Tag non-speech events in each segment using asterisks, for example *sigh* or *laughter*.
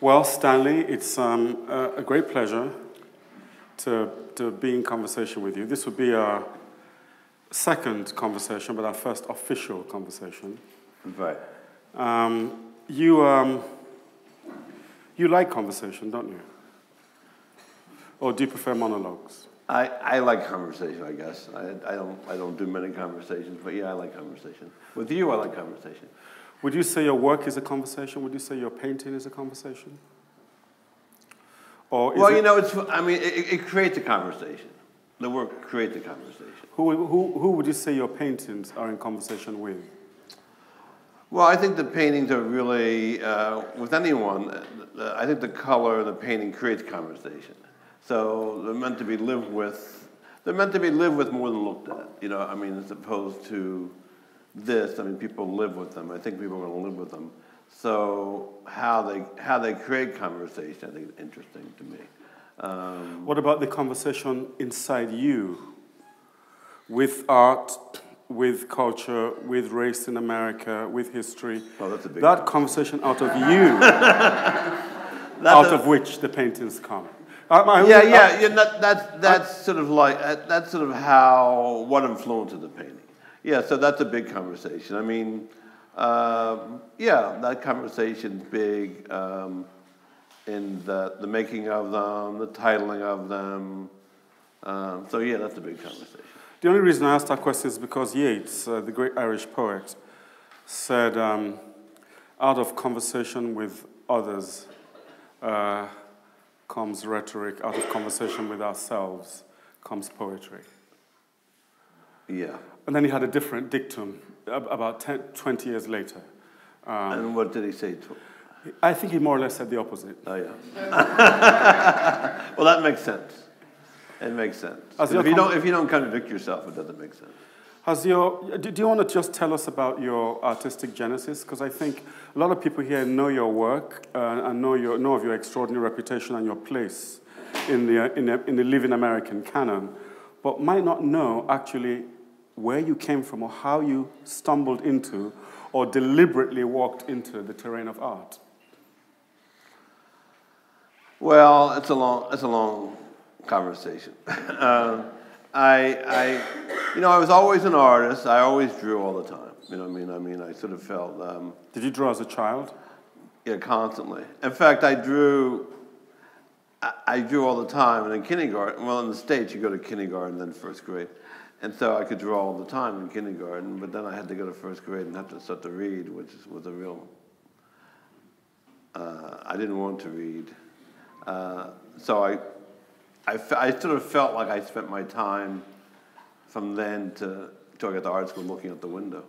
Well, Stanley, it's um, a, great pleasure to, to be in conversation with you. This would be our second conversation, but our first official conversation. Right. Um, you, um, you like conversation, don't you? Or do you prefer monologues? I, I like conversation, I guess. I, I, don't, I don't do many conversations, but yeah, I like conversation. With you, I like conversation. Would you say your work is a conversation? Would you say your painting is a conversation? Or well, you know, it's, I mean, it, it creates a conversation. The work creates a conversation. Who, who, who would you say your paintings are in conversation with? Well, I think the paintings are really, uh, with anyone, uh, I think the color of the painting creates conversation. So they're meant to be lived with, they're meant to be lived with more than looked at. You know, I mean, as opposed to this, I mean, people live with them. I think people are going to live with them. So how they, how they create conversation, I think is interesting to me. Um, what about the conversation inside you with art, with culture, with race in America, with history? Oh, that's a big that conversation out of *laughs* you, out of which the paintings come. I, I, yeah, yeah, yeah that, that's, that's sort of like, that's sort of how, what influences the painting. Yeah, so that's a big conversation. I mean, um, yeah, that conversation's big um, in the, the making of them, the titling of them. Um, so yeah, that's a big conversation. The only reason I asked that question is because Yeats, uh, the great Irish poet, said, um, out of conversation with others uh, comes rhetoric, out of conversation with ourselves comes poetry. Yeah. And then he had a different dictum about 10, 20 years later. Um, and what did he say? To I think he more or less said the opposite. Oh, yeah. *laughs* well, that makes sense. It makes sense. If you, don't, if you don't contradict yourself, it doesn't make sense. Has your, do you want to just tell us about your artistic genesis? Because I think a lot of people here know your work uh, and know, your, know of your extraordinary reputation and your place in the, in, the, in the living American canon, but might not know actually where you came from or how you stumbled into or deliberately walked into the terrain of art? Well, it's a long, it's a long conversation. *laughs* um, I, I, you know, I was always an artist. I always drew all the time. You know, I mean, I mean, I sort of felt. Um, Did you draw as a child? Yeah, constantly. In fact, I drew. I, I drew all the time, and in kindergarten, well, in the states, you go to kindergarten, then first grade. And so I could draw all the time in kindergarten, but then I had to go to first grade and have to start to read, which was a real. Uh, I didn't want to read. Uh, so I, I, I sort of felt like I spent my time from then to till I got to art school looking out the window.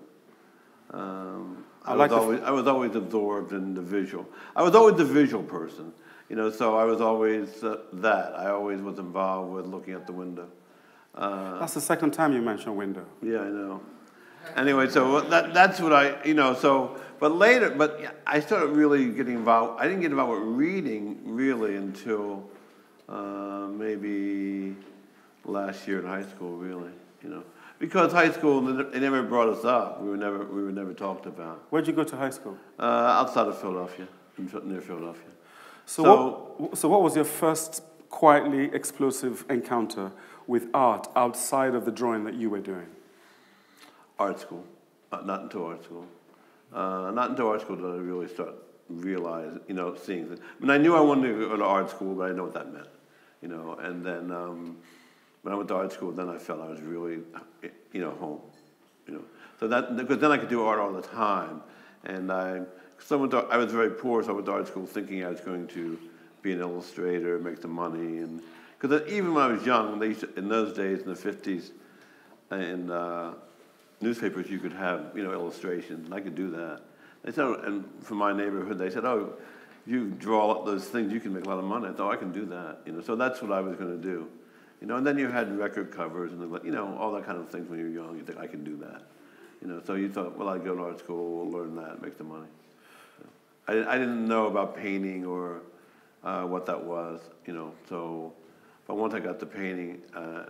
Um, I, I, like was always, I was always absorbed in the visual. I was always the visual person, you know, so I was always uh, that. I always was involved with looking out the window. Uh, that's the second time you mentioned window. Yeah, I know. Anyway, so that, that's what I, you know, so, but later, but I started really getting involved. I didn't get involved with reading really until uh, maybe last year in high school, really, you know. Because high school, they never brought us up. We were never, we were never talked about. Where'd you go to high school? Uh, outside of Philadelphia, near Philadelphia. So, so, what, so what was your first quietly explosive encounter with art outside of the drawing that you were doing? Art school, uh, not until art school. Uh, not until art school did I really start realize, you know, seeing things. I mean, I knew I wanted to go to art school, but I didn't know what that meant, you know. And then um, when I went to art school, then I felt I was really, you know, home, you know. So that because then I could do art all the time, and I, so I, went to, I was very poor, so I went to art school thinking I was going to be an illustrator, make some money, and because even when I was young, they used to, in those days in the 50s, in uh, newspapers, you could have you know illustrations, and I could do that. They said, and from my neighborhood, they said, "Oh, you draw up those things, you can make a lot of money." I thought, oh, "I can do that," you know. So that's what I was going to do, you know. And then you had record covers and you know all that kind of things when you're young. You think, "I can do that," you know. So you thought, "Well, I'd go to art school, learn that, make the money." I, I didn't know about painting or uh, what that was, you know. So but once I got the painting, uh,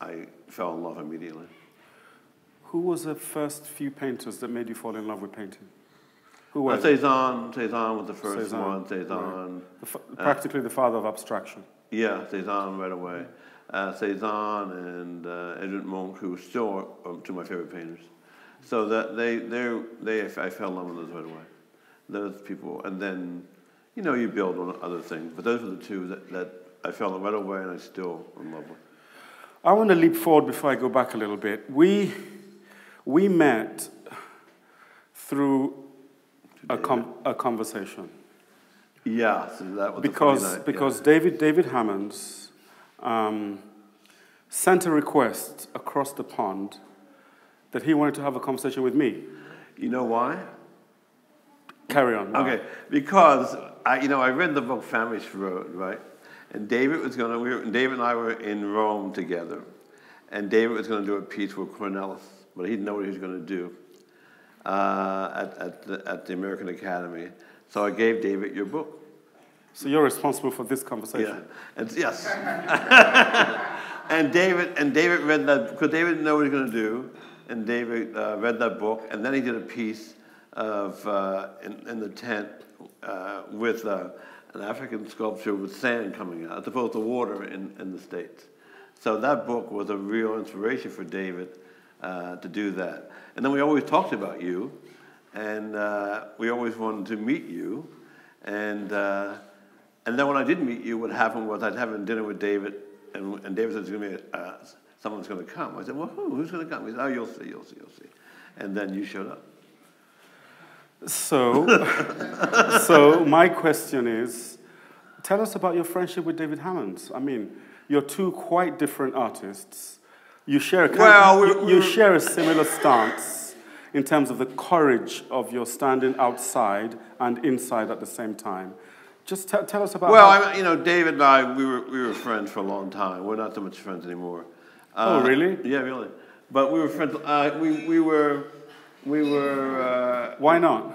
I fell in love immediately. Who was the first few painters that made you fall in love with painting? Who Uh, was it? Cezanne, Cezanne was the first Cezanne, one. Cezanne, The fa- practically the father of abstraction. yeah, Cezanne right away. Uh, Cezanne and uh, Edvard Munch, who are still um, two of my favorite painters. So that they, they, they, I fell in love with those right away. Those people, and then, you know, you build on other things. But those are the two that, that I fell in right away, and I still am in love with. I want to leap forward before I go back a little bit. We, we met through a, com- a conversation Yeah, so that was a funny because, yeah. because David, David Hammons um, sent a request across the pond that he wanted to have a conversation with me. you know why? Carry on. Okay, because I, you know, I read the book Famished Road, right? And David was going to, we were, David and I were in Rome together, and David was going to do a piece with Cornelis, but he didn't know what he was going to do uh, at, at, the, at the American Academy. So I gave David your book. So you're responsible for this conversation. Yeah, and yes. *laughs* and David and David read that because David didn't know what he was going to do, and David uh, read that book, and then he did a piece of uh, in, in the tent uh, with uh, an African sculpture with sand coming out, as opposed to water in, in the states. So that book was a real inspiration for David uh, to do that. And then we always talked about you, and uh, we always wanted to meet you, and. Uh, and then when I did meet you, what happened was I'd having dinner with David, and, and David said, "There's going to be uh, someone's going to come." I said, "Well, who? Who's going to come?" He said, "Oh, you'll see, you'll see, you'll see." And then you showed up. So, *laughs* so my question is, tell us about your friendship with David Hammons. I mean, you're two quite different artists. You share a kind Well, we- you, you share a similar stance in terms of the courage of your standing outside and inside at the same time. Just te- tell us about. Well, I, you know, David and I, we were we were friends for a long time. We're not so much friends anymore. Oh, really? Yeah, really. But we were friends. Uh, we we were we were. Uh, why not?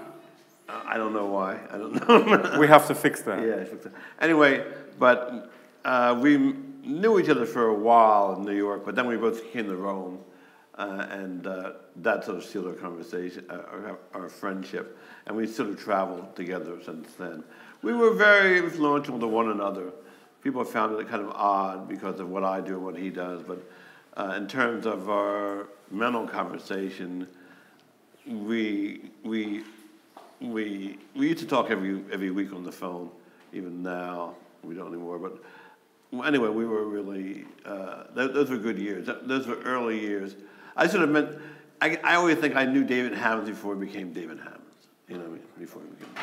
I don't know why. I don't know. *laughs* We have to fix that. Yeah. Think so. Anyway, but uh, we knew each other for a while in New York, but then we both came to Rome, uh, and uh, that sort of sealed our conversation, uh, our, our friendship, and we sort of traveled together since then. We were very influential to one another. People found it kind of odd because of what I do and what he does, but uh, in terms of our mental conversation, we we we we used to talk every every week on the phone. Even now, we don't anymore. But anyway, we were really uh, those, those were good years. Th- Those were early years. I sort of meant. I, I always think I knew David Hammons before he became David Hammons. You know, what I mean? before he became.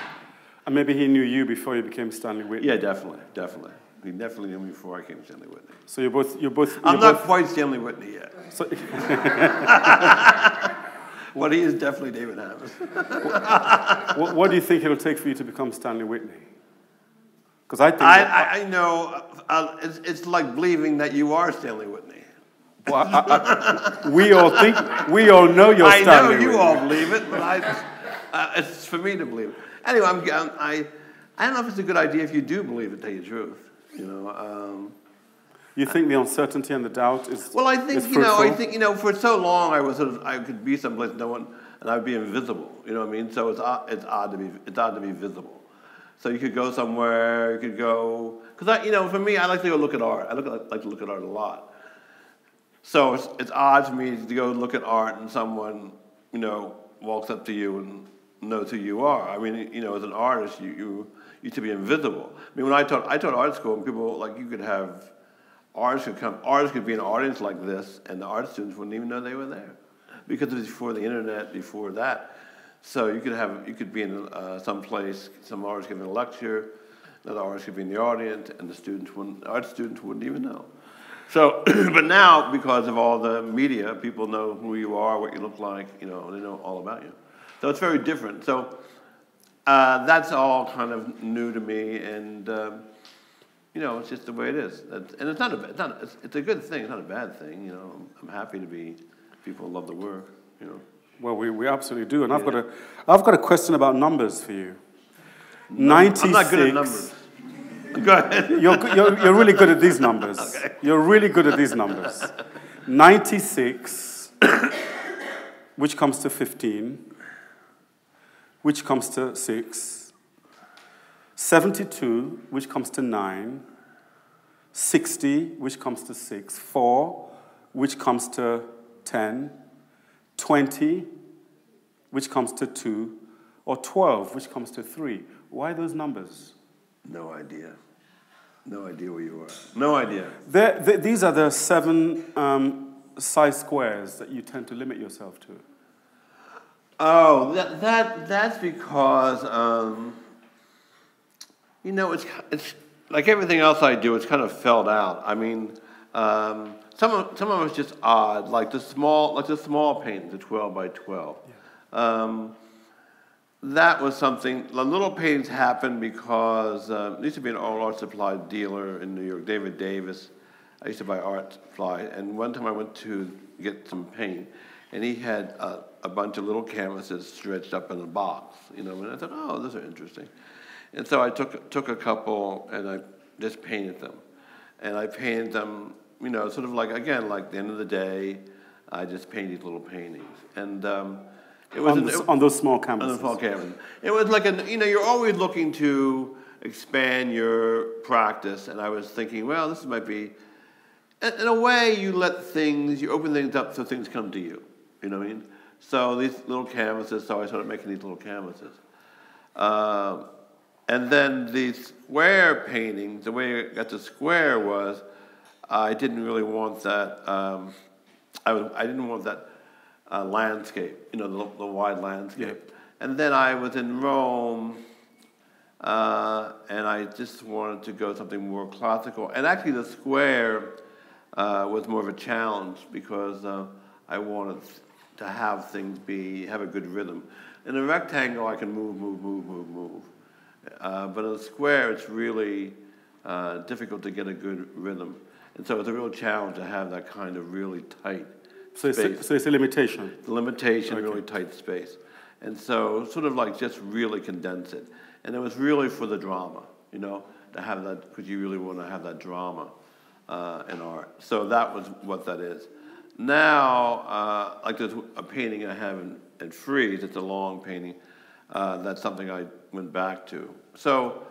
And maybe he knew you before you became Stanley Whitney. Yeah, definitely, definitely. He definitely knew me before I came Stanley Whitney. So you're both. You're both. I'm you're not quite Stanley Whitney yet, so, *laughs* *laughs* but he is definitely David Hammons. *laughs* what, what do you think it'll take for you to become Stanley Whitney? Because I think. I, I, I know uh, it's, it's like believing that you are Stanley Whitney. Well, I, I, we all think, we all know you're I know you all believe it, but I, uh, it's for me to believe it. Anyway, I'm, I'm, I, I don't know if it's a good idea if you do believe it, tell you the truth. You know, um, You think the uncertainty and the doubt is well, I think you know, I think you know, for so long I was sort of, I could be someplace no one, and I'd be invisible. You know what I mean? So it's odd, it's odd to be, it's odd to be visible. So you could go somewhere, you could go, because I, you know, for me, I like to go look at art. I look at, like to look at art a lot. So it's, it's odd to me to go look at art and someone, you know, walks up to you and knows who you are. I mean, you know, as an artist, you, you used to be invisible. I mean, when I taught, I taught art school, and people, like, you could have, artists could come, artists could be in an audience like this, and the art students wouldn't even know they were there. Because it was before the internet, before that. So you could have, you could be in uh, some place, some artist giving a lecture, another artist could be in the audience, and the students wouldn't, art students wouldn't even know. So, *clears throat* but now, because of all the media, people know who you are, what you look like, you know, they know all about you. So it's very different. So uh, that's all kind of new to me, and um, you know, it's just the way it is. And it's not a, it's not, it's, it's a good thing. It's not a bad thing. You know, I'm happy to be. People love the work. You know. Well, we, we absolutely do. And I've, got a, I've got a question about numbers for you. I'm 96. not good at numbers. *laughs* Go ahead. You're, you're, you're really good at these numbers. *laughs* Okay. You're really good at these numbers. 96, *coughs* which comes to 15, which comes to 6, 72, which comes to 9, 60, which comes to 6, 4, which comes to 10, 20, which comes to 2, or 12, which comes to 3. Why those numbers? No idea. No idea where you are. No idea. They're, these are the seven um, size squares that you tend to limit yourself to. Oh, that, that that's because um, you know it's it's like everything else I do. It's kind of filled out. I mean, um, some of some of it's just odd, like the small like the small paintings, the twelve by twelve. Yeah. Um, that was something, the little paintings happened because uh, used to be an old art supply dealer in New York, David Davis. I used to buy art supply, and one time I went to get some paint, and he had a, a bunch of little canvases stretched up in a box, you know, and I thought, oh, those are interesting. And so I took, took a couple and I just painted them. And I painted them, you know, sort of like, again, like the end of the day, I just painted little paintings. And um, it was on, the, on, those small canvases. On the small canvases. It was like an, you know, you're always looking to expand your practice. And I was thinking, well, this might be, in a way, you let things, you open things up so things come to you. You know what I mean? So these little canvases, so I started making these little canvases. Uh, and then the square paintings, the way I got to square was, I didn't really want that. Um, I, was, I didn't want that uh, landscape, you know, the, the wide landscape. And then I was in Rome, uh, and I just wanted to go something more classical. And actually, the square uh, was more of a challenge because uh, I wanted to have things be have a good rhythm. In a rectangle, I can move, move, move, move, move. Uh, but in a square, it's really uh, difficult to get a good rhythm. And so it's a real challenge to have that kind of really tight so space. It's a, so it's a limitation? The limitation, okay. really tight space. And so sort of like just really condense it. And it was really for the drama, you know, to have that, because you really want to have that drama uh, in art. So that was what that is. Now, uh, like there's a painting I have in, in Frieze, it's a long painting. Uh, that's something I went back to. So,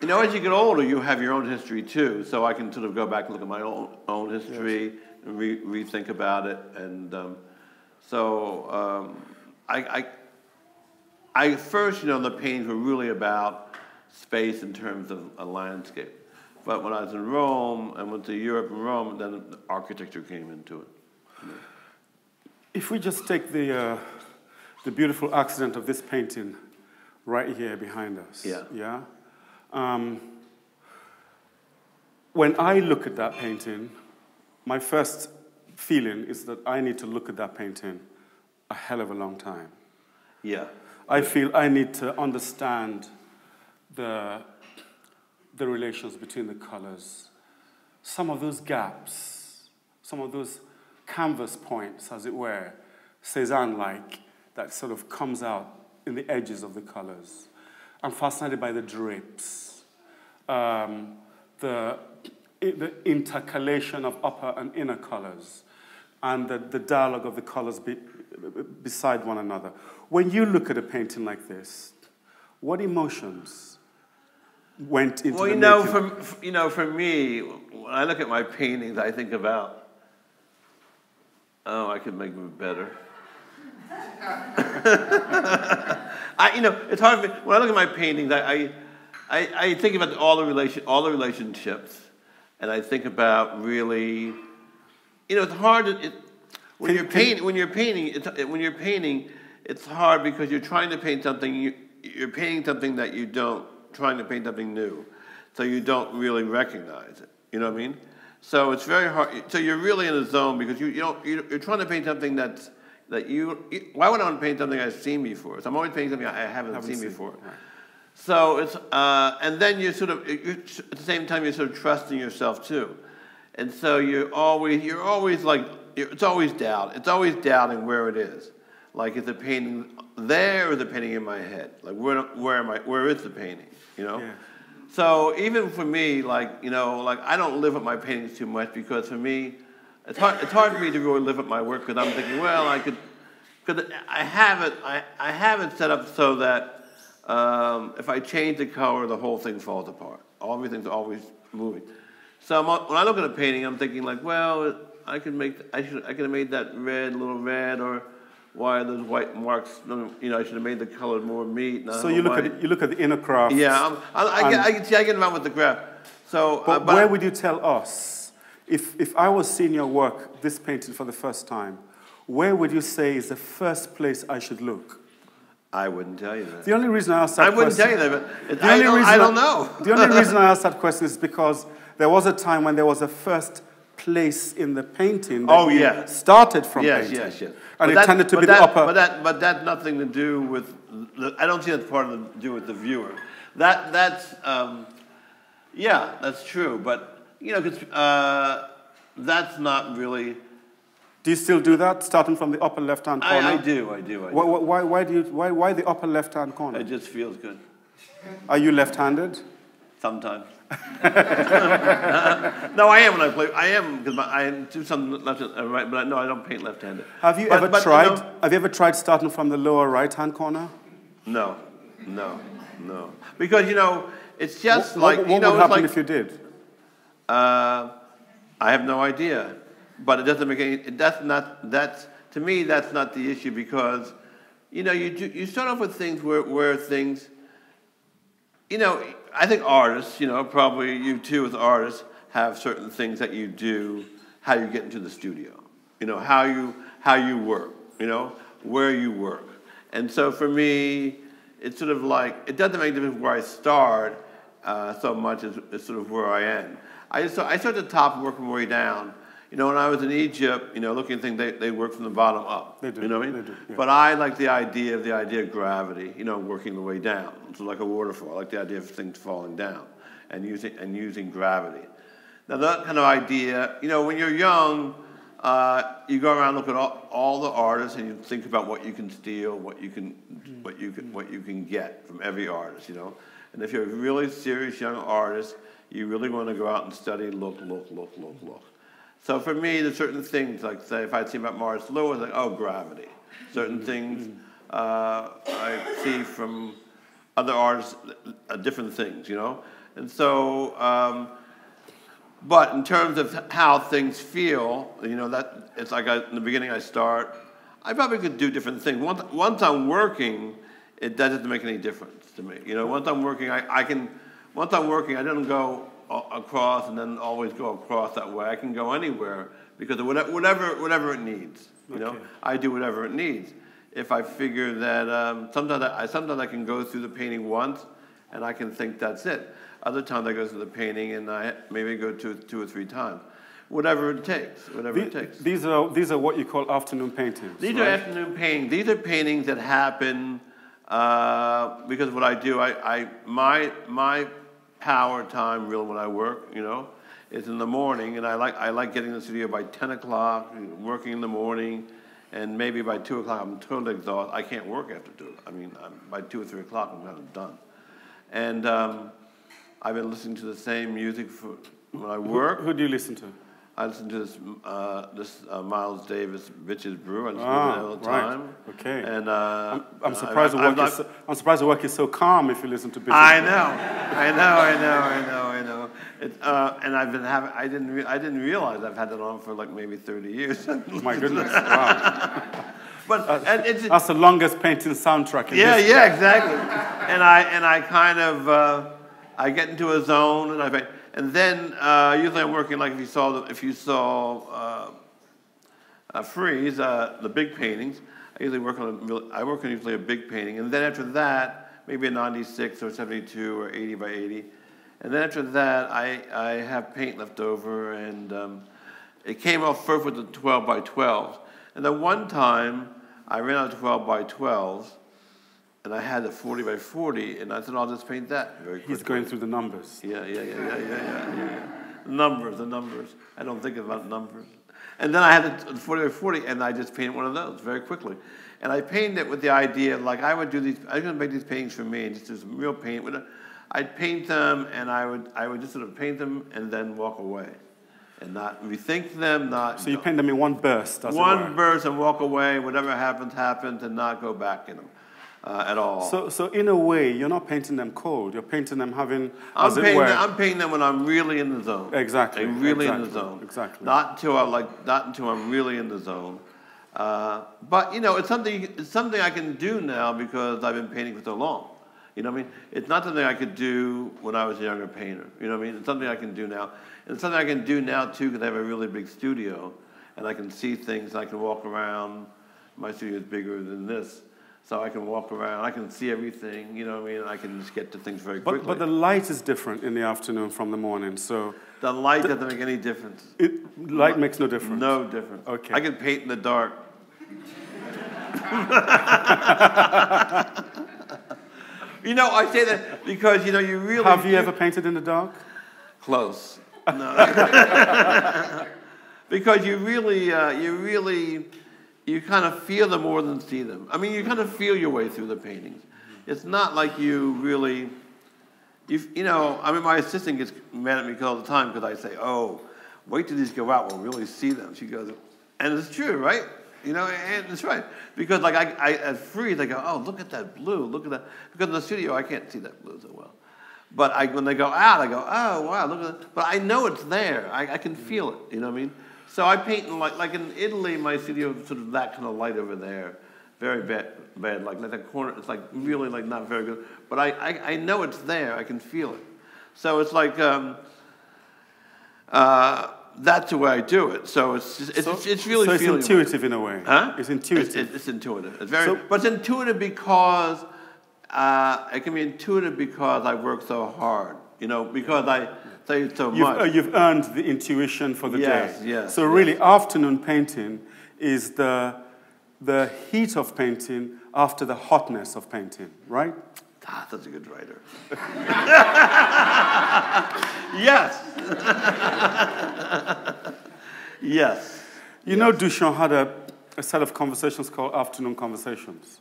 you know, as you get older, you have your own history too. So I can sort of go back and look at my own, own history yes. and re- rethink about it. And um, so um, I, I, I, first, you know, the paintings were really about space in terms of a landscape. But when I was in Rome and went to Europe and Rome, then the architecture came into it. You know. If we just take the, uh, the beautiful accident of this painting right here behind us. Yeah. Yeah. Um, when I look at that painting, my first feeling is that I need to look at that painting a hell of a long time. Yeah. I feel I need to understand the, the relations between the colors, some of those gaps, some of those canvas points, as it were, Cezanne like, that sort of comes out in the edges of the colors. I'm fascinated by the drapes, um, the, the intercalation of upper and inner colors, and the, the dialogue of the colors be, beside one another. When you look at a painting like this, what emotions went into well, you know, making? for, you know, for me, when I look at my paintings, I think about, oh, I could make them better. I, you know, it's hard me. When I look at my paintings, I, I, I, think about all the, relation, all the relationships, and I think about really, you know, it's hard to, it, when, you're paint, when you're painting, it's, when you're painting, it's hard because you're trying to paint something, you, you're painting something that you don't, trying to paint something new. So you don't really recognize it. You know what I mean? So it's very hard. So you're really in a zone because you, you don't, you're trying to paint something that's, that you, why would I want to paint something I've seen before? So I'm always painting something I haven't, haven't seen, seen, before. Right. So it's, uh, and then you sort of, you're, at the same time, you're sort of trusting yourself too. And so you're always, you're always like, it's always doubt. It's always doubting where it is. Like, is the painting there or the painting in my head? Like, where, where am I, where is the painting, you know? Yeah. So even for me, like, you know, like I don't live with my paintings too much because for me, it's hard, it's hard for me to really live at my work because I'm thinking, well, I could, because I have it, I, I have it set up so that um, if I change the color, the whole thing falls apart. Everything's always moving. So I'm, when I look at a painting, I'm thinking like, well, I could make, I should, I could have made that red a little red, or why are those white marks? You know, I should have made the color more meat. So you look at you look at the inner craft. Yeah, I'm, I, I, get, I, get, see, I get involved with the craft. So, but, uh, but where would you tell us if if I was seeing your work, this painting for the first time? Where would you say is the first place I should look? I wouldn't tell you that. The only reason I asked that I wouldn't question, tell you that, but the only I, don't, reason I don't know. the only *laughs* reason I asked that question is because there was a time when there was a first place in the painting that Oh, yeah. started from yes, painting. yes, yes. And But it that- tended to be that, the upper. But that, but that's nothing to do with. The, I don't see that's part of the do with the viewer. That that's um, yeah, that's true. But you know, 'cause, uh, that's not really. do you still do that, starting from the upper left-hand corner? I, I do, I do, I do. Why, why, why, do you, why, why the upper left-hand corner? It just feels good Are you left-handed? sometimes. *laughs* no, I am when I play. I am because I do some left and right, but I, no, I don't paint left-handed. Have you But- ever but, you tried? know- have you ever tried starting from the lower right-hand corner? No, no, no. Because you know, it's just what like what you know, would happen like if you did? Uh, I have no idea, but it doesn't make any. That's not. That's to me. That's not the issue because, you know, you do, you start off with things where where things. You know, I think artists. You know, probably you too as artists have certain things that you do. How you get into the studio. You know how you how you work. You know where you work. And so for me, it's sort of like, it doesn't make a difference where I start uh, so much as, as sort of where I end. I, just, I start at the top and work my way down. You know, when I was in Egypt, you know, looking at things, they, they work from the bottom up. They do, You know what I mean? they do, yeah. But I like the idea of the idea of gravity, you know, working the way down. It's like a waterfall. I like the idea of things falling down and using, and using gravity. Now, that kind of idea, you know, when you're young, uh, you go around look at all, all the artists and you think about what you can steal, what you can, what you can, what you can get from every artist, you know. And if you're a really serious young artist, you really want to go out and study, look, look, look, look, look. So for me, there's certain things like say if I see about Morris Louis, like oh gravity. Certain things uh, I see from other artists, uh, different things, you know. And so. Um, but in terms of how things feel, you know, that it's like I, in the beginning I start, I probably could do different things. Once, once I'm working, it doesn't make any difference to me. You know, once I'm working, I, I can, once I'm working, I don't go across and then always go across that way. I can go anywhere because of whatever, whatever, whatever it needs. You know, Okay. I do whatever it needs. If I figure that um, sometimes I, sometimes I can go through the painting once and I can think that's it. Other times I go through the painting and I maybe go two, two or three times. Whatever it takes, whatever it takes. These are, these are what you call afternoon paintings. These right? are afternoon paintings. These are paintings that happen uh, because of what I do. I, I my my power time really when I work, you know, is in the morning, and I like I like getting in the studio by ten o'clock, working in the morning, and maybe by two o'clock I'm totally exhausted. I can't work after two. I mean, I'm, by two or three o'clock I'm kind of done, and um, I've been listening to the same music for when I work. Who do you listen to? I listen to this uh, this uh, Miles Davis Bitches Brew. I listen Ah, to it all the right. time. Okay. And uh, I'm surprised, I, the work I'm is so, I'm surprised the work is so calm if you listen to Bitches. I know, I know, I know, I know, I know. It, uh, and I've been having. I didn't. Re- I didn't realize I've had that on for like maybe 30 years. *laughs* My goodness, *laughs* wow. but and it's That's the longest painting soundtrack in yeah, yeah, exactly. And I and I kind of uh, I get into a zone and I paint. And then uh, usually I'm working like if you saw the, if you saw uh, uh, Frieze uh, the big paintings. I usually work on a, I work on usually a big painting, and then after that maybe a 96 or 72 or 80 by 80, and then after that I I have paint left over and. Um, it came off first with the 12 by 12, And then one time, I ran out of 12 by 12s, and I had the 40 by 40, and I said, I'll just paint that very quickly. He's going through the numbers. Yeah, yeah, yeah, yeah, yeah, yeah, yeah, yeah. Numbers, the numbers. I don't think about numbers. And then I had the 40 by 40, and I just painted one of those very quickly. And I painted it with the idea, like I would do these, I was going to make these paintings for me, and just do some real paint. With it. I'd paint them, and I would, I would just sort of paint them and then walk away. and not rethink them, not So you paint them in one burst, one burst and walk away. Whatever happens, happens, and not go back in them uh, at all. So, so in a way, you're not painting them cold. You're painting them having, I'm as it painting, were, them, I'm painting them when I'm really in the zone. Exactly, I'm really in the zone. exactly. Not until I like, not until I'm really in the zone. Uh, but you know, it's something. It's something I can do now because I've been painting for so long. You know what I mean? It's not something I could do when I was a younger painter. You know what I mean? It's something I can do now. And it's something I can do now too because I have a really big studio and I can see things and I can walk around. My studio is bigger than this. So I can walk around, I can see everything, you know what I mean? I can just get to things very quickly. but the light is different in the afternoon from the morning. So The light doesn't make any difference. it, light makes no difference. No difference. Okay. I can paint in the dark. *laughs* you know, I say that because you know you really Have you ever painted in the dark? close. *laughs* No. *laughs* because you really, uh, you really, you kind of feel them more than see them. I mean, you kind of feel your way through the paintings. It's not like you really, you, you know. I mean, my assistant gets mad at me all the time because I say, "Oh, wait till these go out, when we'll really see them." She goes, and it's true, right? You know, and it's right because like I, I at Frieze, I go, "Oh, look at that blue, look at that," because in the studio I can't see that blue so well. But I, when they go out, I go, oh wow, look at that. But I know it's there. I, I can feel it. You know what I mean? So I paint in like like in Italy, my studio is sort of that kind of light over there, very bad, bad like like that corner. It's like really like not very good. But I I, I know it's there. I can feel it. So it's like. Um, uh, that's the way I do it. So it's just, it's, So- it's, it's really so it's intuitive in a way. Huh? It's intuitive. It's, it's, it's intuitive. It's very, So- but it's intuitive because uh, it can be intuitive because I work so hard. You know, because I say so You've, much. uh, you've earned the intuition for the Yes, day. yes, So really, afternoon painting is the, the heat of painting after the hotness of painting, right? ah, that's a good writer. *laughs* yes. yes. You know, Duchamp had a, a set of conversations called afternoon conversations.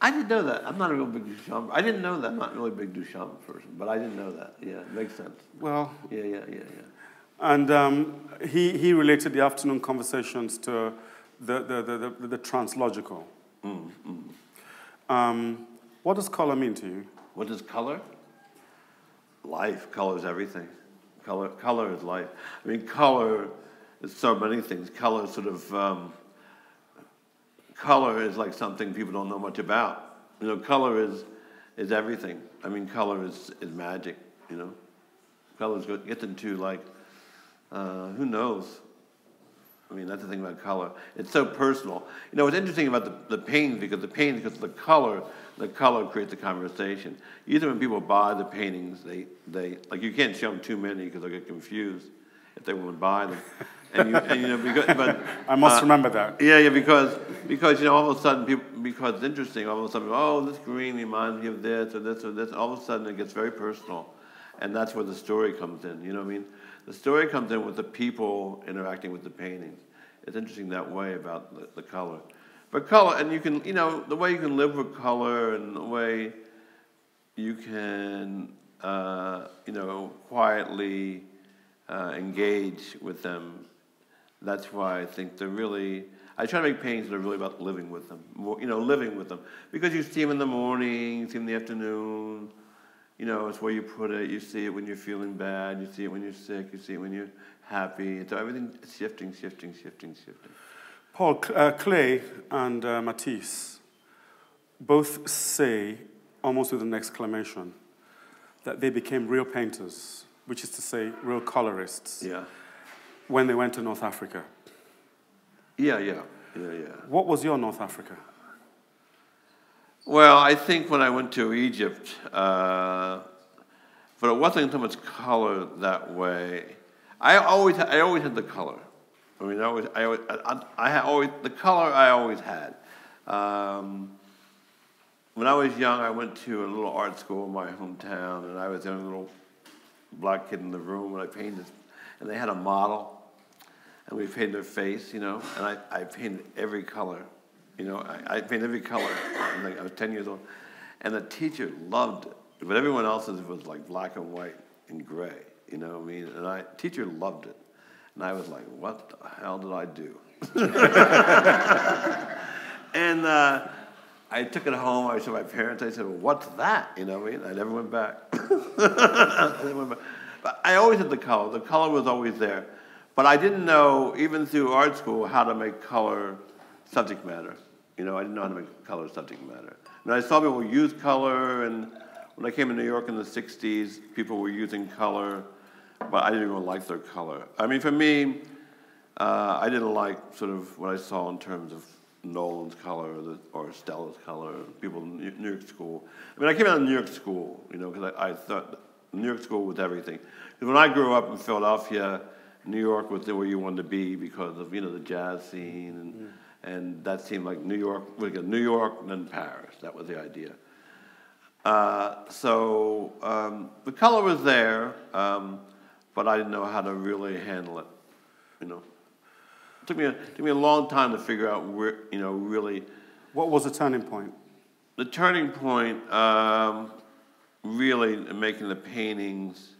I didn't know that. I'm not a real big Duchamp. I didn't know that. I'm not really a big Duchamp person, but I didn't know that. Yeah, it makes sense. Well, Yeah, yeah, yeah, yeah. and um, he, he related the afternoon conversations to the, the, the, the, the translogical. Mm, Um, what does color mean to you? What is color? Life. Color is everything. Color, color is life. I mean, color is so many things. Color is sort of, um, color is like something people don't know much about. You know, color is, is everything. I mean, color is, is magic, you know. Color gets into like, uh, who knows? I mean, that's the thing about color. It's so personal. You know, what's interesting about the, the paintings, because the paintings, because the color, the color creates the conversation. Usually when people buy the paintings, they, they like, you can't show them too many because they'll get confused if they want to buy them. *laughs* And you, and, you know, because, but, *laughs* I must uh, remember that. yeah, yeah, because because you know all of a sudden people because it's interesting. All of a sudden, oh, this green reminds me of this or this or this. All of a sudden, it gets very personal, and that's where the story comes in. You know what I mean? The story comes in with the people interacting with the paintings. It's interesting that way about the, the color, but color, and you can you know the way you can live with color and the way you can uh, you know quietly uh, engage with them that's why I think they're really. I try to make paintings that are really about living with them, more, you know, living with them. Because you see them in the morning, you see them in the afternoon. You know, it's where you put it. You see it when you're feeling bad. You see it when you're sick. You see it when you're happy. And so everything shifting, shifting, shifting, shifting. Paul, uh, Klee and uh, Matisse both say, almost with an exclamation, that they became real painters, which is to say, real colorists, Yeah. When they went to North Africa. Yeah, yeah, yeah, yeah. What was your North Africa? Well, I think when I went to Egypt, uh, but it wasn't so much color that way. I always, I always had the color. I mean, I always, I always, I, I had always the color. I always had. Um, when I was young, I went to a little art school in my hometown, and I was the only little black kid in the room, and I painted, and they had a model, and we painted their face, you know, and I, I painted every color, you know, I, I painted every color. I was, like, I was 10 years old, and the teacher loved it, but everyone else's was like black and white and gray, you know what I mean? And I, teacher loved it. And I was like, what the hell did I do? *laughs* and uh, I took it home. I showed my parents. I said, well, what's that? You know what I mean? I never went back. *laughs* I never went back. But I always had the color. The color was always there. But I didn't know, even through art school, how to make color subject matter. You know, I didn't know how to make color subject matter. And I saw people use color, and when I came to New York in the 60s, people were using color, but I didn't even like their color. I mean, for me, uh, I didn't like sort of what I saw in terms of Noland's color or, Stella's color, people in New York school. I mean, I came out of New York school, you know, because I, I, thought New York school was everything. Because when I grew up in Philadelphia, New York was where you wanted to be because of, you know, the jazz scene and, mm and that seemed like New York. We got New York and then Paris. That was the idea. Uh, so um, the color was there, um, but I didn't know how to really handle it. You know, it took me a, took me a long time to figure out where you know really. What was the turning point? The turning point, um, really, making the paintings.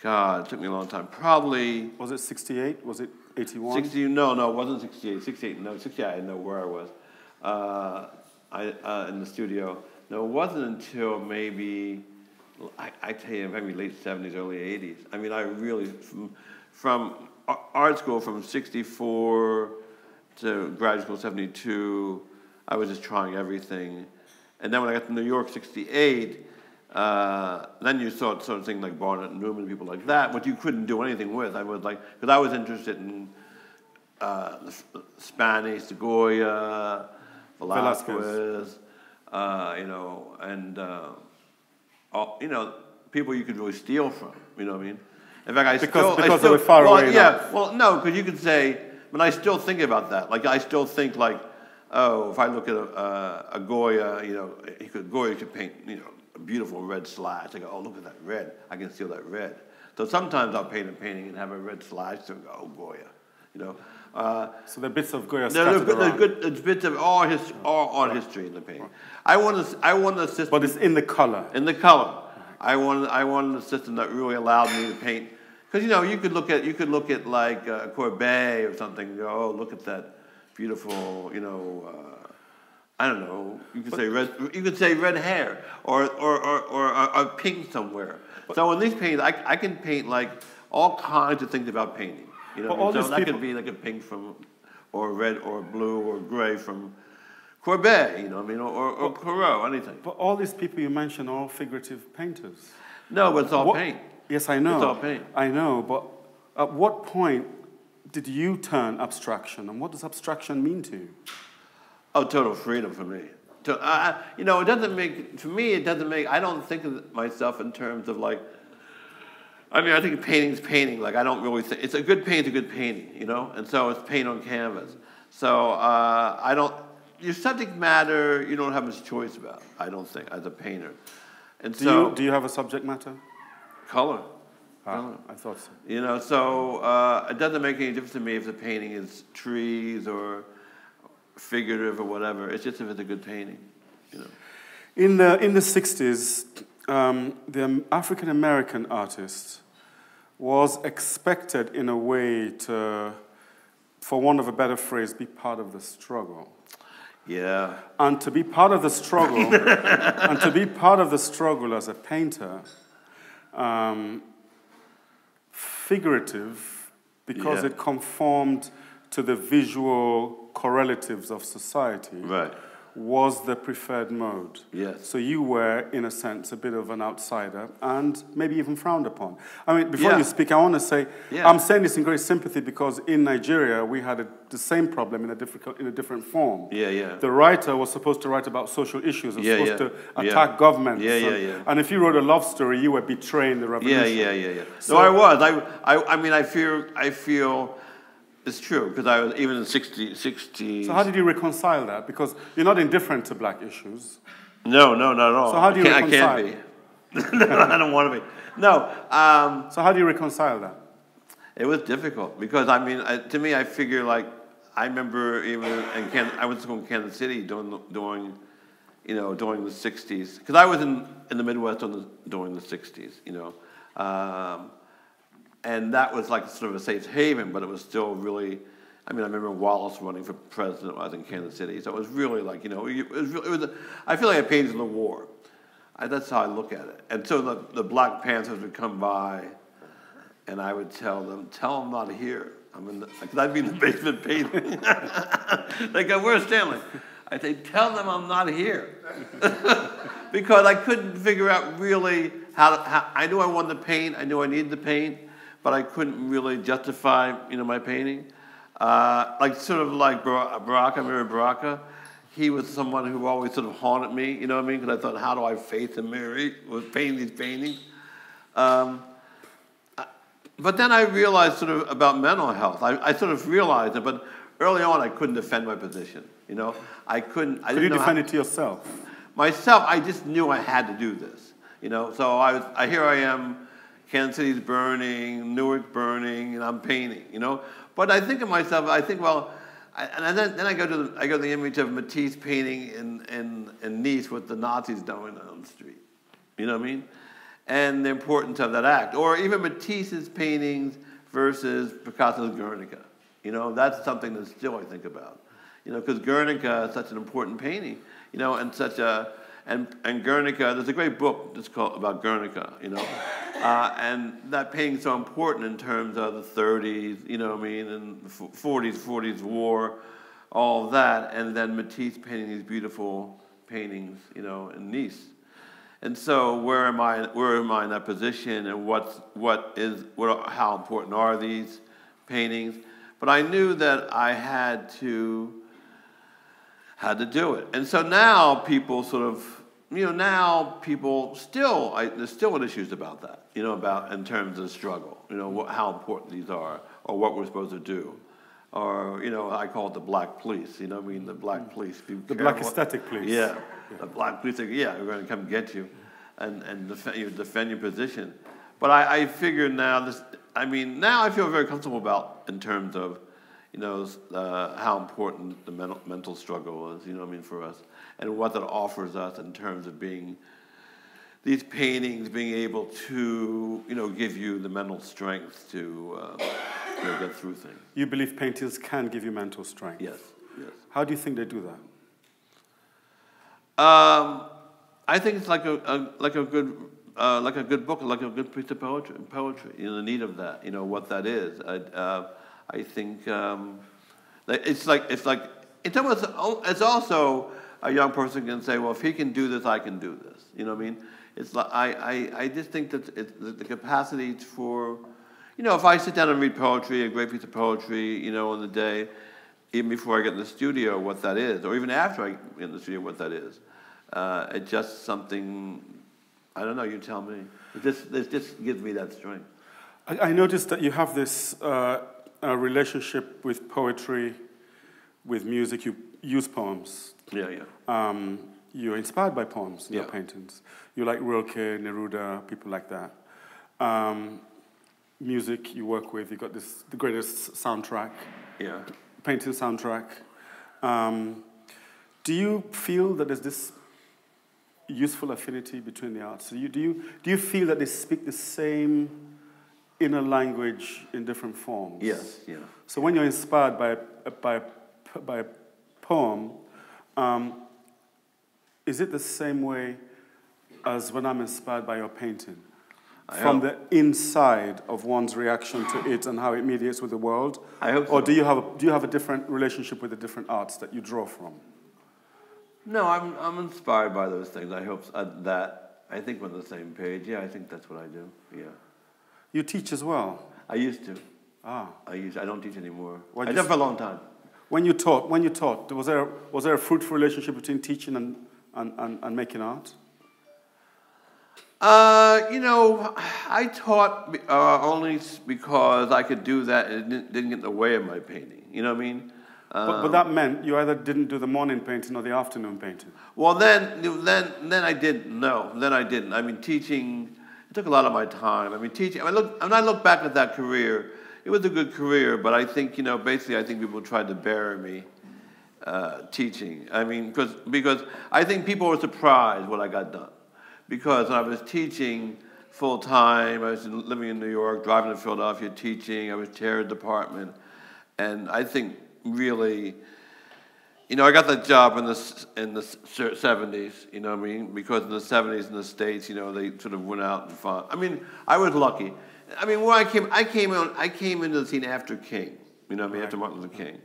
God, it took me a long time. Probably. Was it 68? Was it 81? 60, no, no, it wasn't 68. 68, no, 68, I didn't know where I was. Uh, I, uh, in the studio. No, it wasn't until maybe, I, I tell you, maybe late 70s, early 80s. I mean, I really, from, from art school from 64 to graduate school 72, I was just trying everything. And then when I got to New York 68, uh, then you saw sort of things like Barnett and Newman, people like that, which you couldn't do anything with. I was like, because I was interested in uh, Spanish, the Goya, Velasquez, uh, you know, and uh, all, you know, people you could really steal from. You know what I mean? In fact, I because, still because I still, they were far well, away. Yeah, enough. well, no, because you could say, but I still think about that. Like I still think like, oh, if I look at a, a Goya, you know, he could Goya could paint, you know beautiful red slash. I go, oh, look at that red. I can steal that red. So sometimes I'll paint a painting and have a red slash and go, oh, Goya, you know. Uh, so the bits of Goya there's, scattered there's good, there's bits of all, his, all art history in the painting. I want a, I want a system. But it's in the color. In the color. I wanted, I wanted a system that really allowed me to paint. Because, you know, you could look at, you could look at like uh, Courbet or something, go, oh, look at that beautiful, you know, uh, I don't know. You could say red. You could say red hair or or or, or, or pink somewhere. But, so in these paintings, I, I can paint like all kinds of things about painting. You know, all so that people, could be like a pink from, or red or blue or gray from Courbet. You know, I mean, or or, or Corot, anything. But all these people you mentioned are all figurative painters. No, but it's all what, paint. Yes, I know. It's all paint. I know, but at what point did you turn abstraction, and what does abstraction mean to you? Oh, total freedom for me. To, uh, you know, it doesn't make, for me, it doesn't make, I don't think of myself in terms of like, I mean, I think painting's painting. Like, I don't really think, it's a good paint's a good painting, you know? And so it's paint on canvas. So uh, I don't, your subject matter, you don't have much choice about, I don't think, as a painter. And do so. You, do you have a subject matter? Color. Ah. I thought so. You know, so uh, it doesn't make any difference to me if the painting is trees or figurative or whatever. It's just if it's a good painting, you know. In the, in the 60s, um, the African American artist was expected in a way to, for want of a better phrase, be part of the struggle. Yeah. And to be part of the struggle, *laughs* and to be part of the struggle as a painter, um, figurative, because yeah. it conformed to the visual correlatives of society right. was the preferred mode. Yes. So you were, in a sense, a bit of an outsider and maybe even frowned upon. I mean, before yeah. you speak, I want to say yeah. I'm saying this in great sympathy because in Nigeria we had a, the same problem in a, difficult, in a different form. Yeah, yeah. The writer was supposed to write about social issues, was yeah, supposed to attack governments. Yeah, yeah, yeah. And if you wrote a love story, you were betraying the revolution. Yeah, yeah, yeah, yeah. So, no, I was. I, I, I mean, I feel, I feel it's true, because I was even in 60, 60... So how did you reconcile that? Because you're not indifferent to black issues. No, no, not at all. So how do you I reconcile? I can't be. *laughs* no, I don't want to be. No. Um, so how do you reconcile that? It was difficult because I mean, I, to me, I figure like I remember even in Kansas, I went to school in Kansas City during during you know during the '60s because I was in in the Midwest the, during the '60s, you know. Um, and that was like sort of a safe haven, but it was still really. I mean, I remember Wallace running for president when I was in Kansas City, so it was really like you know, it was. Really, It was I feel like I in the war. I, that's how I look at it. And so the, the Black Panthers would come by, and I would tell them, "Tell them not here." I'm in the, I'd be in the *laughs* basement painting. they go, "Where's Stanley?" I say, "Tell them I'm not here," *laughs* because I couldn't figure out really how, to, how. I knew I wanted to paint. I knew I needed to paint, but I couldn't really justify, you know, my painting. Uh, like sort of like Baraka, Amiri Baraka he was someone who always sort of haunted me, you know what I mean? Because I thought, how do I face Amiri with painting these paintings? Um, but then I realized sort of about mental health. I, I, sort of realized it, but early on I couldn't defend my position. You know, I couldn't. I Could you defend it to yourself? Myself, I just knew I had to do this. You know, so I was. I, here I am. Kansas City's burning, Newark burning, and I'm painting. You know, but I think of myself. I think, well, and then, then I go to the, I go to the image of Matisse painting in, in, in Nice with the Nazis doing on the street. You know what I mean? And the importance of that act. Or even Matisse's paintings versus Picasso's Guernica. You know, that's something that still I think about. You know, because Guernica is such an important painting. You know, and such a and, and Guernica, there's a great book that's called about Guernica, you know. Uh, and that painting's so important in terms of the 30s, you know what I mean, and 40s, 40s war, all that. And then Matisse painting these beautiful paintings, you know, in Nice. And so where am I, where am I in that position and what's, what is, what, how important are these paintings? But I knew that I had to, had to do it. And so now people sort of you know, now people still, I, there's still issues about that, you know, about in terms of struggle, you know, what, how important these are or what we're supposed to do. Or, you know, I call it the black police, you know, I mean, the black mm. police. The black aesthetic police. Yeah, yeah, the black police, yeah, we're going to come get you and, and defend, you defend your position. But I, I figure now, this, I mean, now I feel very comfortable about in terms of, you know, uh, how important the mental, mental struggle is, you know I mean, for us and what that offers us in terms of being these paintings being able to you know give you the mental strength to uh, you know, get through things. You believe paintings can give you mental strength? Yes. Yes. How do you think they do that? Um, I think it's like a, a like a good uh, like a good book, like a good piece of poetry. Poetry, you know, the need of that. You know what that is. I, uh, I think um, it's like it's like it's almost it's also a young person can say, well, if he can do this, I can do this. You know what I mean? It's like, I, I, I just think that the capacity for, you know, if I sit down and read poetry, a great piece of poetry, you know, on the day, even before I get in the studio, what that is, or even after I get in the studio, what that is. Uh, it's just something, I don't know, you tell me. It just, it just gives me that strength. I, I noticed that you have this uh, relationship with poetry, with music. You use poems yeah, yeah. Um, you're inspired by poems in yeah. your paintings. You like Rilke, Neruda, people like that. Um, music you work with, you got this the greatest soundtrack. Yeah. Painting soundtrack. Um, do you feel that there's this useful affinity between the arts? Do you, do you, do you feel that they speak the same inner language in different forms? Yes, yeah. So when you're inspired by, by, by a poem, um, is it the same way as when I'm inspired by your painting? I From hope. the inside of one's reaction to it and how it mediates with the world? I hope so. Or do you have a, do you have a different relationship with the different arts that you draw from? No, I'm, I'm inspired by those things. I hope uh, that, I think we're on the same page. Yeah, I think that's what I do. Yeah. You teach as well? I used to. Ah. I used. I don't teach anymore. I did for a long time. When you taught, when you taught, was there, was there a fruitful relationship between teaching and, and, and, and making art? Uh, you know, I taught uh, only because I could do that and it didn't, didn't get in the way of my painting. You know what I mean? But, but that meant you either didn't do the morning painting or the afternoon painting. Well, then, then, then I didn't. No, then I didn't. I mean, teaching it took a lot of my time. I mean, teaching. I mean, look, when I look back at that career, it was a good career. But I think, you know, basically, I think people tried to bury me uh, teaching. I mean, because because I think people were surprised when I got done, because I was teaching, full time. I was living in New York, driving to Philadelphia, teaching. I was chair of department, and I think really, you know, I got that job in the in the seventies. You know what I mean? Because in the seventies in the states, you know, they sort of went out and fought. I mean, I was lucky. I mean, where I came, I came on, I came into the scene after King. You know what I mean? Right. After Martin Luther King.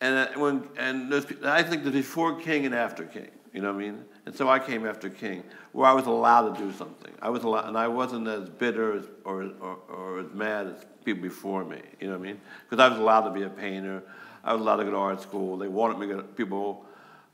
And uh, when and I think there's before King and after King. You know what I mean? And so I came after King, where I was allowed to do something. I was allowed, and I wasn't as bitter as, or, or, or as mad as people before me. You know what I mean? Because I was allowed to be a painter. I was allowed to go to art school. They wanted me to. People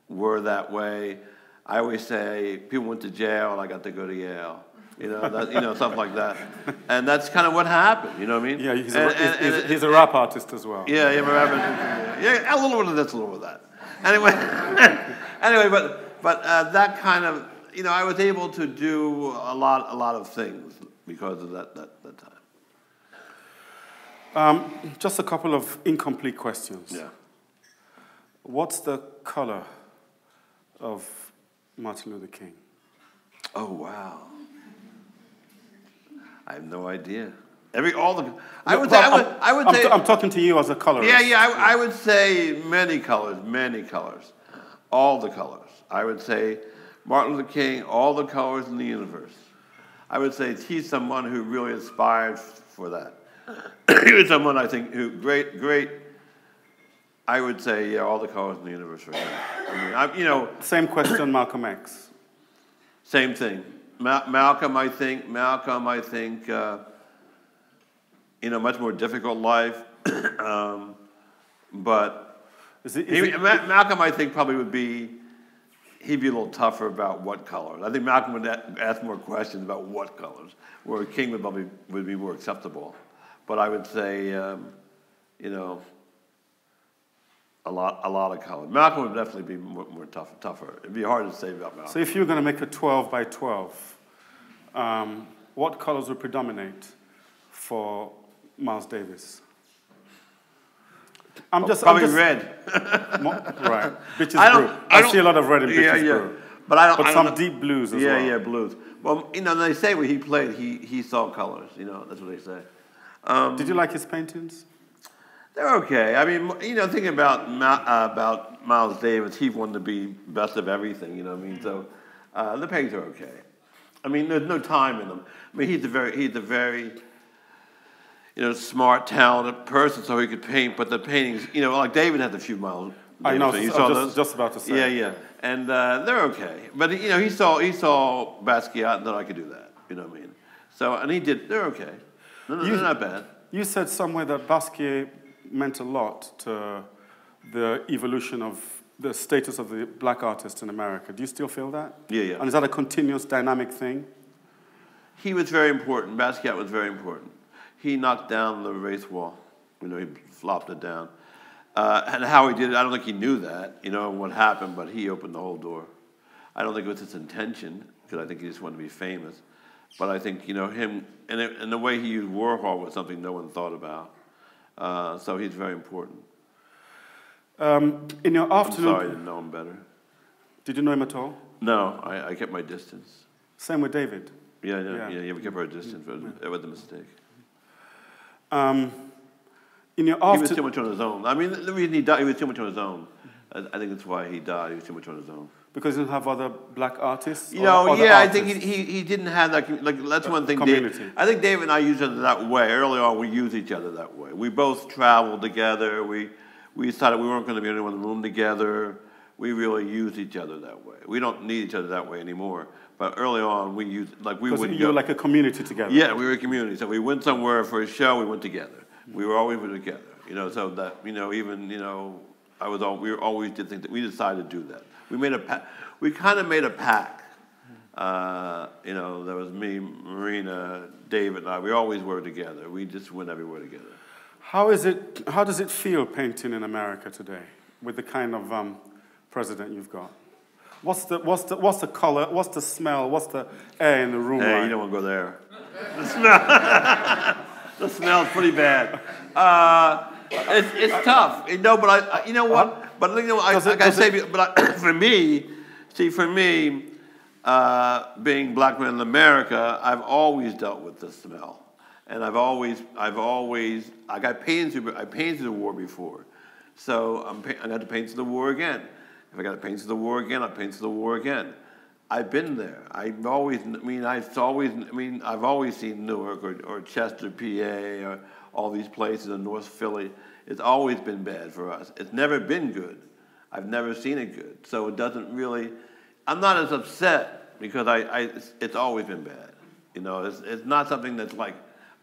were that way. I always say people went to jail, and I got to go to Yale you know, that, you know, stuff like that. *laughs* And that's kind of what happened, you know what I mean? Yeah, he's, and, a, and, he's, and, he's a rap artist as well. Yeah, yeah, rap artist. Yeah, a little bit of this, a little bit of that. Anyway, *laughs* anyway, but but uh, that kind of, you know, I was able to do a lot, a lot of things because of that that. Um, just a couple of incomplete questions. Yeah. What's the color of Martin Luther King? Oh wow. I have no idea. Every all the I would say I would, I would I'm, say I'm talking to you as a colorist. Yeah, yeah. I, I would say many colors, many colors, all the colors. I would say Martin Luther King, all the colors in the universe. I would say he's someone who really inspired for that. *coughs* he was someone I think who great, great. I would say yeah, all the colors in the universe for him. I mean, I, you know. *coughs* Same question, Malcolm X. Same thing. Ma- Malcolm, I think, Malcolm, I think, uh, you know, much more difficult life. *coughs* um, but is it, is he, it, Ma- Malcolm, I think, probably would be, he'd be a little tougher about what colors. I think Malcolm would ask more questions about what colors, where King would probably would be more acceptable. But I would say, um, you know, a lot, a lot of color. Malcolm would definitely be more, more tough, tougher. It'd be hard to say about Malcolm. So if you were going to make a 12 by 12, um, what colors would predominate for Miles Davis? I'm just probably I'm just, red. *laughs* right, Bitches I brew. I, I see a lot of red in Bitches yeah, yeah. brew. But I don't. But I don't some deep blues as yeah, well. Yeah, yeah, blues. Well, you know, they say when he played, he he saw colors. You know, that's what they say. Um, Did you like his paintings? They're okay. I mean, you know, thinking about uh, about Miles Davis, he wanted to be best of everything. You know what I mean? So uh, the paintings are okay. I mean, there's no time in them. I mean, he's a very he's a very you know smart, talented person, so he could paint. But the paintings, you know, like David had a few miles. I know. You saw just, just, about to say. Yeah, yeah, and uh, they're okay. But you know, he saw he saw Basquiat, and then I could do that. You know what I mean? So, and he did. They're okay. They're, you, they're not bad. You said somewhere that Basquiat meant a lot to the evolution of the status of the black artist in America. Do you still feel that? Yeah, yeah. And is that a continuous dynamic thing? He was very important. Basquiat was very important. He knocked down the race wall. You know, he flopped it down. Uh, and how he did it, I don't think he knew that, you know, what happened, but he opened the whole door. I don't think it was his intention, because I think he just wanted to be famous. But I think, you know, him, and, it, and the way he used Warhol was something no one thought about. Uh, so he's very important. Um, in your afternoon. I'm sorry, I didn't know him better. Did you know him at all? No, I, I kept my distance. Same with David. Yeah, yeah, yeah. yeah we kept our distance. But it was a mistake. Um, in your after- he was too much on his own. I mean, the reason he died, he was too much on his own. I, I think that's why he died. He was too much on his own. Because he didn't have other black artists. You know, yeah, artists? I think he, he, he, didn't have that. Like that's one thing. Community. Dave, I think Dave and I use it that way. Early on, we use each other that way. We both traveled together. We we decided we weren't going to be in one room together. We really used each other that way. We don't need each other that way anymore. But early on, we used like we would. You were like a community together. Yeah, we were a community. So we went somewhere for a show. We went together. We were always together. You know, so that you know, even you know, I was all we always did think that we decided to do that. We made a we kind of made a pact. Uh, you know, there was me, Marina, David, and I. We always were together. We just went everywhere together. How is it? How does it feel painting in America today with the kind of um, president you've got? What's the what's the what's the color? What's the smell? What's the air in the room? Hey, like? you don't want to go there. *laughs* The smell. *laughs* the smell's pretty bad. Uh, it's, it's tough. You know, but I, you know what? But you know, I, it, I say, it, but I, *clears throat* for me, see, for me, uh, being black man in America, I've always dealt with the smell, and I've always, I've always, I got painted, I painted the war before, so I'm, I got to paint to the war again. If I got to paint to the war again, I paint to the war again. I've been there. I've always, I mean, I've always, I mean, I've always seen Newark or, or Chester, PA, or all these places in North Philly. It's always been bad for us. It's never been good. I've never seen it good. So it doesn't really, I'm not as upset because I, I it's, it's always been bad. You know, it's, it's not something that's like,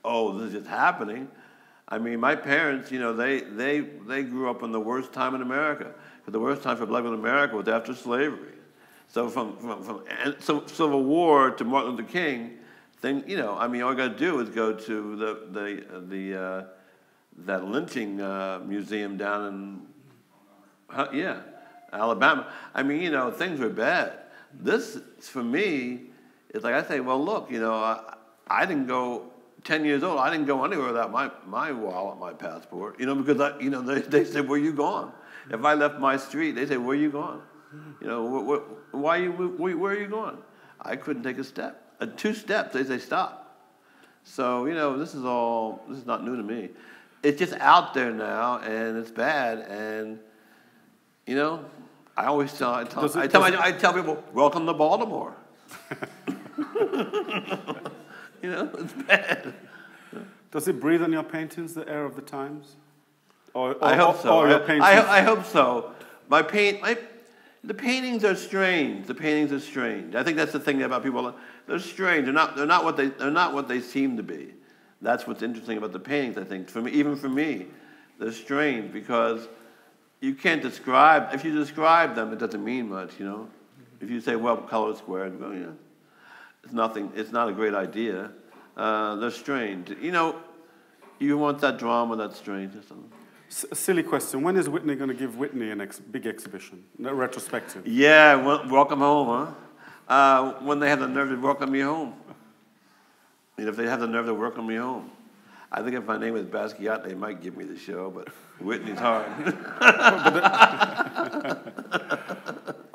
oh, this is just happening. I mean, my parents, you know, they, they, they grew up in the worst time in America. But the worst time for black people in America was after slavery. So from, from, from Civil War to Martin Luther King, thing, you know, I mean, all you got to do is go to the, the, the, uh, that lynching uh, museum down in, yeah, Alabama. I mean, you know, things were bad. This, for me, is like I say, well, look, you know, I, I didn't go 10 years old, I didn't go anywhere without my, my wallet, my passport, you know, because, I, you know, they, they said, where you gone? If I left my street, they say, where you going? You know, wh- wh- why you, wh- where are you going? I couldn't take a step. Uh, two steps, they say, stop. So, you know, this is all, this is not new to me. It's just out there now, and it's bad, and, you know, I always tell, I tell, it, I, tell my, I tell people, welcome to Baltimore. *laughs* you know, it's bad. Does it breathe on your paintings, the air of the times? Or, or I hope so. I, I, I, hope so. My paint, my, the paintings are strange. The paintings are strange. I think that's the thing about people. They're strange. They're not. They're not what they. They're not what they seem to be. That's what's interesting about the paintings. I think for me, even for me, they're strange because you can't describe. If you describe them, it doesn't mean much. You know, if you say, "Well, color squared," well, yeah, it's nothing. It's not a great idea. Uh, they're strange. You know, you want that drama that's strange or something. S silly question. When is Whitney going to give Whitney a ex big exhibition, a retrospective? Yeah, well, welcome home, huh? Uh, when they have the nerve to welcome me home. You know, if they have the nerve to welcome me home. I think if my name was Basquiat, they might give me the show, but Whitney's hard. *laughs*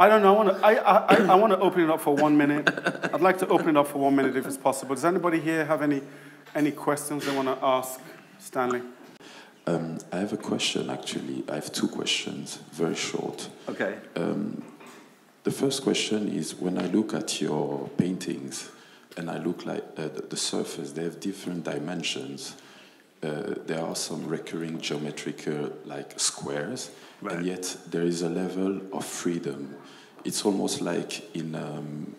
I don't know. I want to. I, I, I want to open it up for one minute. I'd like to open it up for one minute if it's possible. Does anybody here have any any questions they want to ask Stanley? Um, I have a question actually. I have two questions, very short. Okay. Um, the first question is when I look at your paintings and I look like uh, the, the, surface, they have different dimensions. Uh, there are some recurring geometrical like squares, right. and yet there is a level of freedom. It's almost like in um,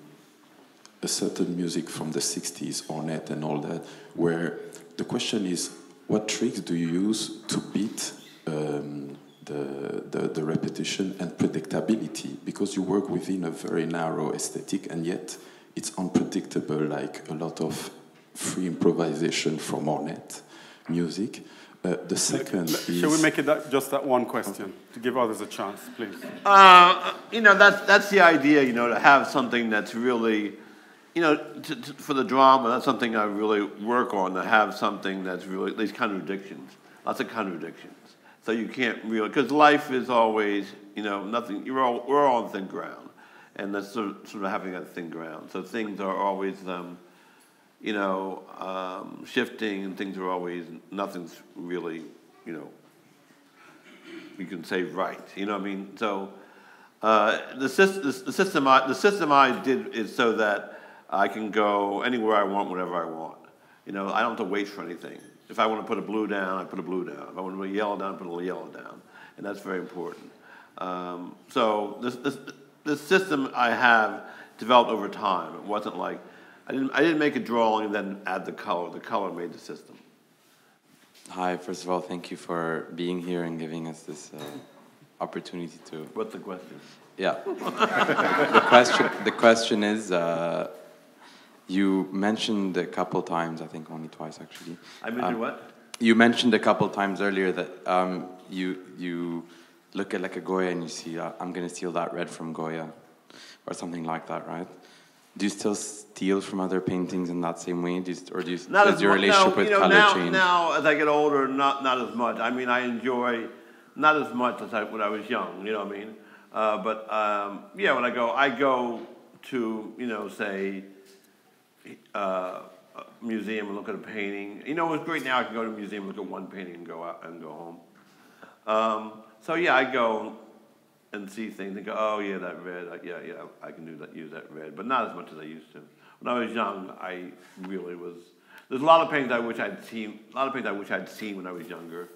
a certain music from the 60s, Ornette and all that, where the question is what tricks do you use to beat um, the, the, the, repetition and predictability? Because you work within a very narrow aesthetic and yet it's unpredictable, like a lot of free improvisation from Ornette music. Uh, the second Shall is... we make it that, just that one question okay. to give others a chance, please? Uh, you know, that's, that's the idea, you know, to have something that's really you know, to, to, for the drama, that's something I really work on to have something that's really these contradictions, lots of contradictions. So you can't really because life is always, you know, nothing. You're all we're all on thin ground, and that's sort of, sort of having that thin ground. So things are always, um, you know, um, shifting, and things are always nothing's really, you know, you can say right. You know what I mean? So. Uh, the, system, the, system I, the system I did is so that I can go anywhere I want, whatever I want. You know, I don't have to wait for anything. If I want to put a blue down, I put a blue down. If I want to put a yellow down, I put a yellow down. And that's very important. Um, so this, this, this system I have developed over time. It wasn't like, I didn't, I didn't make a drawing and then add the color. The color made the system. Hi, first of all, thank you for being here and giving us this uh, opportunity to. What's the question? Yeah. *laughs* the question. The question is, uh, you mentioned a couple times, I think only twice actually. I mentioned um, what? You mentioned a couple times earlier that um, you you look at like a Goya and you see uh, I'm gonna steal that red from Goya, or something like that, right? Do you still steal from other paintings in that same way, do you, or do you, not does your relationship no, with you know, color now, change? Now, as I get older, not not as much. I mean, I enjoy not as much as I, when I was young. You know what I mean? Uh, but um, yeah, when I go, I go to, you know, say, uh, museum and look at a painting. You know, it's great now I can go to a museum, look at one painting and go out and go home. Um, so yeah, I go and see things and go, oh yeah, that red, I, yeah, yeah, I can do that, use that red, but not as much as I used to. When I was young, I really was. There's a lot of paintings I wish I'd seen. A lot of paintings I wish I'd seen when I was younger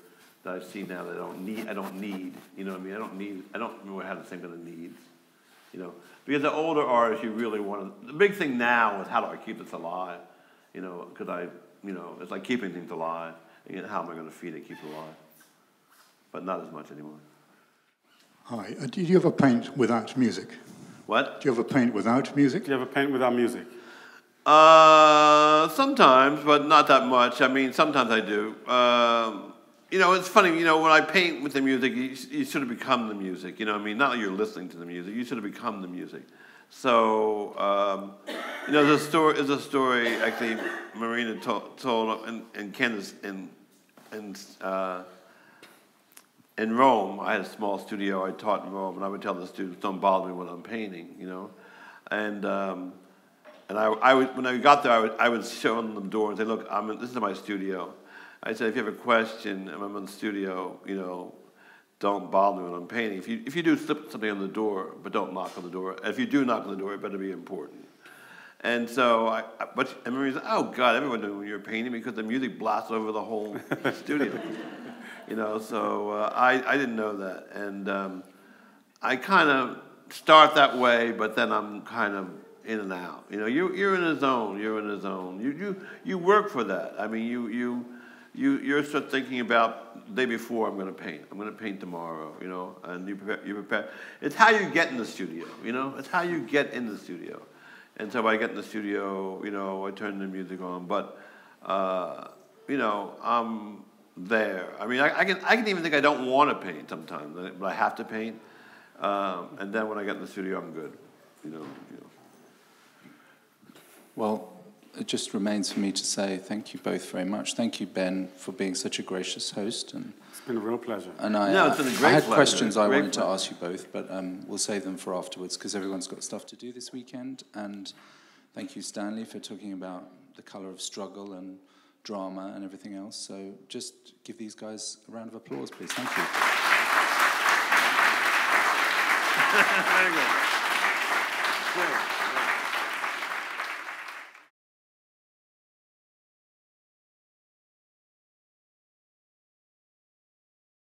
that I see now that I don't need. I don't need. You know what I mean? I don't need. I don't really have the same kind of needs. You know, because the older artists, you really want to. The big thing now is how do I keep this alive? You know, because I, you know, it's like keeping things alive. And how am I going to feed it, keep it alive? But not as much anymore. Hi. Uh, do you ever paint without music? What? Do you ever paint without music? Do you ever paint without music? Uh, sometimes, but not that much. I mean, sometimes I do. Um, you know, it's funny. You know, when I paint with the music, you, you sort of become the music. You know, I mean, not that you're listening to the music. You sort of become the music. So, um, you know, there's a story. There's a story actually. Marina told, told and Ken is in, in uh, in Rome, I had a small studio I taught in Rome, and I would tell the students, "Don't bother me when I'm painting," you know. And um, and I, I would, when I got there, I would, I would show them the door and say, "Look, I'm in, this is my studio." I said, "If you have a question, I'm in the studio, you know, don't bother me when I'm painting. If you if you do slip something on the door, but don't knock on the door. If you do knock on the door, it better be important." And so, I, but and Marie said, "Oh God, everyone knew when you were painting because the music blasts over the whole *laughs* studio." you know, so uh, I, I didn't know that. And um, I kind of start that way, but then I'm kind of in and out. You know, you, you're in a zone, you're in a zone. You, you, you work for that. I mean, you, you, you, you're start thinking about the day before I'm going to paint. I'm going to paint tomorrow, you know, and you prepare, you prepare. It's how you get in the studio, you know, it's how you get in the studio. And so I get in the studio, you know, I turn the music on, but, uh, you know, I'm, there. I mean, I, I, can, I can even think I don't want to paint sometimes, but I have to paint. Um, and then when I get in the studio, I'm good. You know, you know. Well, it just remains for me to say thank you both very much. Thank you, Ben, for being such a gracious host. And it's been a real pleasure. And I, no, it's been a great I had pleasure. questions I wanted pleasure. to ask you both, but um, we'll save them for afterwards because everyone's got stuff to do this weekend. And thank you, Stanley, for talking about the colour of struggle and drama and everything else. So just give these guys a round of applause, please. Thank you. *laughs* Very good. Good.